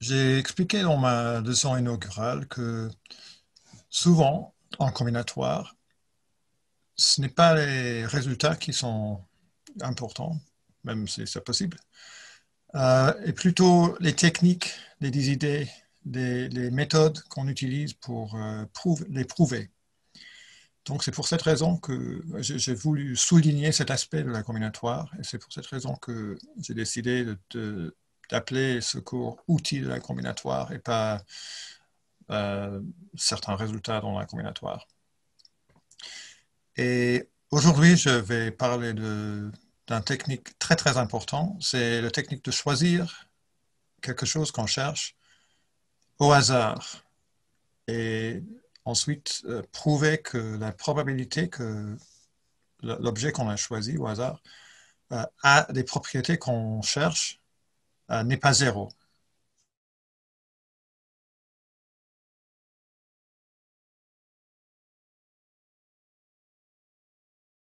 J'ai expliqué dans ma leçon inaugurale que souvent, en combinatoire, ce n'est pas les résultats qui sont importants, même si c'est possible, euh, et plutôt les techniques, les idées, les, méthodes qu'on utilise pour euh, les prouver. Donc c'est pour cette raison que j'ai voulu souligner cet aspect de la combinatoire, et c'est pour cette raison que j'ai décidé d'appeler ce cours outil de la combinatoire et pas euh, certains résultats dans la combinatoire. Et aujourd'hui, je vais parler d'une technique très très importante, c'est la technique de choisir quelque chose qu'on cherche au hasard et ensuite euh, prouver que la probabilité que l'objet qu'on a choisi au hasard euh, a des propriétés qu'on cherche n'est pas zéro.